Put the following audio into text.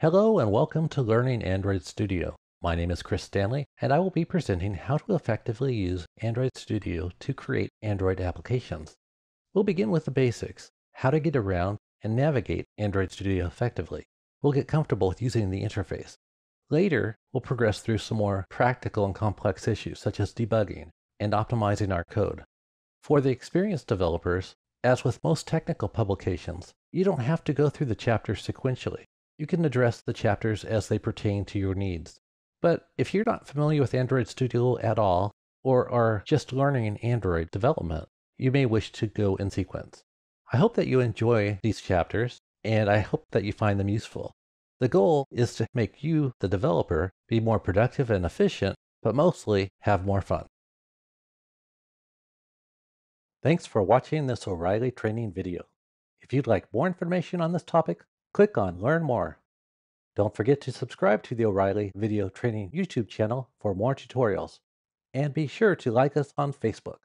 Hello and welcome to Learning Android Studio. My name is Chris Stanley and I will be presenting how to effectively use Android Studio to create Android applications. We'll begin with the basics, how to get around and navigate Android Studio effectively. We'll get comfortable with using the interface. Later, we'll progress through some more practical and complex issues such as debugging and optimizing our code. For the experienced developers, as with most technical publications, you don't have to go through the chapters sequentially. You can address the chapters as they pertain to your needs. But if you're not familiar with Android Studio at all, or are just learning Android development, you may wish to go in sequence. I hope that you enjoy these chapters, and I hope that you find them useful. The goal is to make you, the developer, be more productive and efficient, but mostly have more fun. Thanks for watching this O'Reilly training video. If you'd like more information on this topic, click on Learn More. Don't forget to subscribe to the O'Reilly Video Training YouTube channel for more tutorials. And be sure to like us on Facebook.